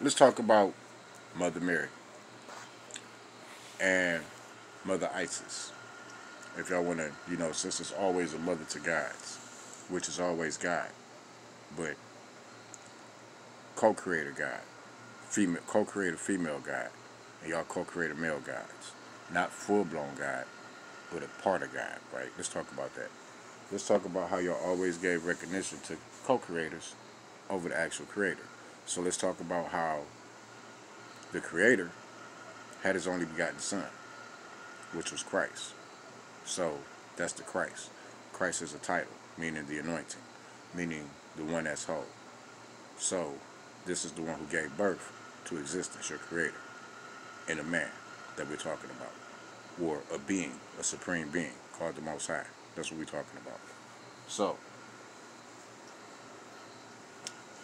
let's talk about Mother Mary and Mother Isis. If y'all want to, you know, since it's always a mother to gods, which is always God, but co-creator God, female co-creator female God, and y'all co-creator male gods, not full-blown God, but a part of God, right? Let's talk about that. Let's talk about how y'all always gave recognition to co-creators over the actual creator. So let's talk about how the creator had his only begotten son, which was Christ. So that's the Christ. Christ is a title, meaning the anointing, meaning the one that's whole. So this is the one who gave birth to existence, your creator, in a man that we're talking about, or a being, a supreme being called the Most High. That's what we're talking about. So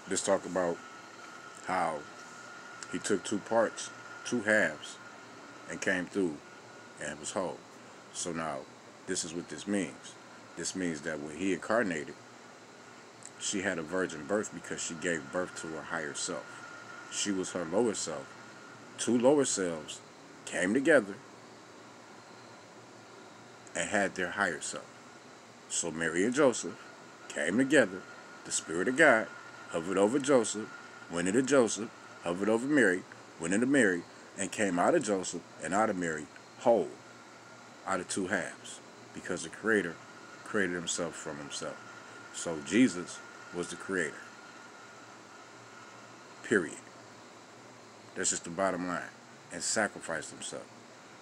let's talk about how he took two parts, two halves, and came through and was whole. So now, this is what this means. This means that when he incarnated, she had a virgin birth because she gave birth to her higher self. She was her lower self. Two lower selves came together and had their higher self. So Mary and Joseph came together. The Spirit of God hovered over Joseph, went into Joseph, hovered over Mary, went into Mary, and came out of Joseph and out of Mary whole, out of two halves, because the Creator created himself from himself. So Jesus was the Creator. Period. That's just the bottom line. And sacrificed himself.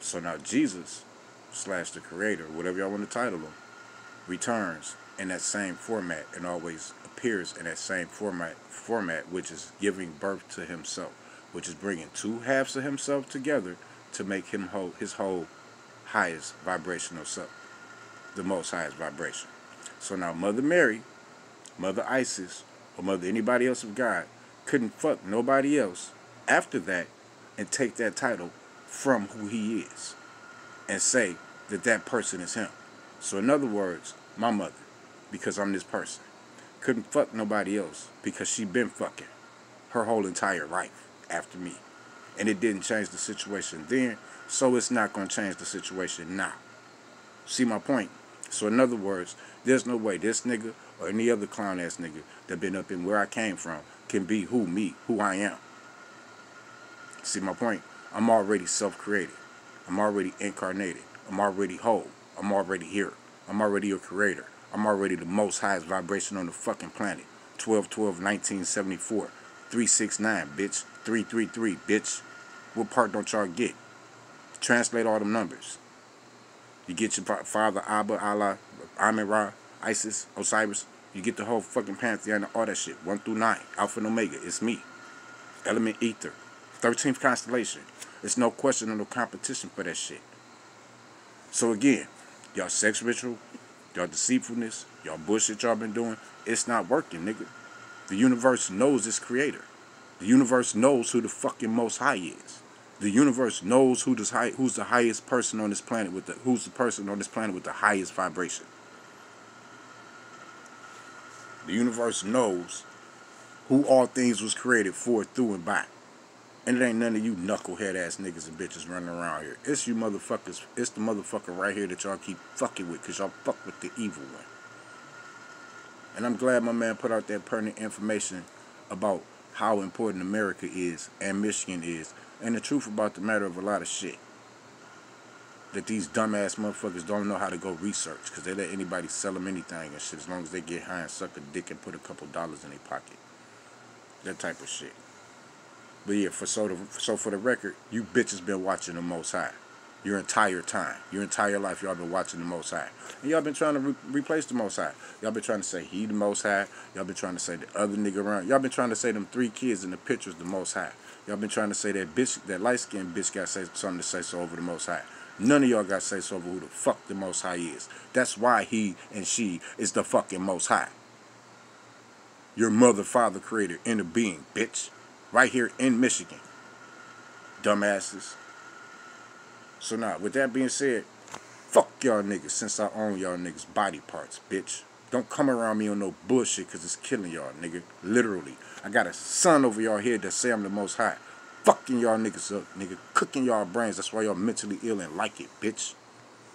So now Jesus, slash the Creator, whatever y'all want to title him, returns in that same format and always appears in that same format, format which is giving birth to himself, which is bringing two halves of himself together to make him whole, his whole highest vibrational self, the most highest vibration. So now Mother Mary, Mother Isis, or Mother anybody else of God couldn't fuck nobody else after that and take that title from who he is and say that that person is him. So in other words, my mother, because I'm this person, couldn't fuck nobody else because she been fucking her whole entire life after me. And it didn't change the situation then, so it's not going to change the situation now. See my point? So in other words, there's no way this nigga or any other clown ass nigga that been up in where I came from can be who me, who I am. See my point? I'm already self-created. I'm already incarnated. I'm already whole. I'm already here. I'm already a creator. I'm already the most highest vibration on the fucking planet. 12 12 1974. 369, bitch. 333, bitch. What part don't y'all get? Translate all them numbers. You get your father, Abba, Allah, Amen Ra, Isis, Osiris. You get the whole fucking pantheon and all that shit. 1 through 9. Alpha and Omega. It's me. Element Ether. 13th constellation. There's no question or no competition for that shit. So again, y'all sex ritual, y'all deceitfulness, y'all bullshit y'all been doing, it's not working, nigga. The universe knows its creator. The universe knows who the fucking most high is. The universe knows who the high, who's the highest person on this planet with the who's the person on this planet with the highest vibration. The universe knows who all things was created for, through, and by. And it ain't none of you knucklehead ass niggas and bitches running around here. It's you motherfuckers. It's the motherfucker right here that y'all keep fucking with because y'all fuck with the evil one. And I'm glad my man put out that pertinent information about how important America is and Michigan is and the truth about the matter of a lot of shit. That these dumbass motherfuckers don't know how to go research because they let anybody sell them anything and shit as long as they get high and suck a dick and put a couple dollars in their pocket. That type of shit. But yeah, for so, so for the record, you bitches been watching the Most High. Your entire time. Your entire life, y'all been watching the Most High. And y'all been trying to re replace the Most High. Y'all been trying to say he the Most High. Y'all been trying to say the other nigga around. Y'all been trying to say them three kids in the pictures the Most High. Y'all been trying to say that bitch, that light-skinned bitch got say something to say so over the Most High. None of y'all got say so over who the fuck the Most High is. That's why he and she is the fucking Most High. Your mother, father, creator, inner being, bitch. Right here in Michigan dumbasses. So now, with that being said, fuck y'all niggas since I own y'all niggas body parts, bitch. Don't come around me on no bullshit because it's killing y'all, nigga. Literally. I got a son over y'all head that say I'm the most high. Fucking y'all niggas up, nigga. Cooking y'all brains. That's why y'all mentally ill and like it, bitch.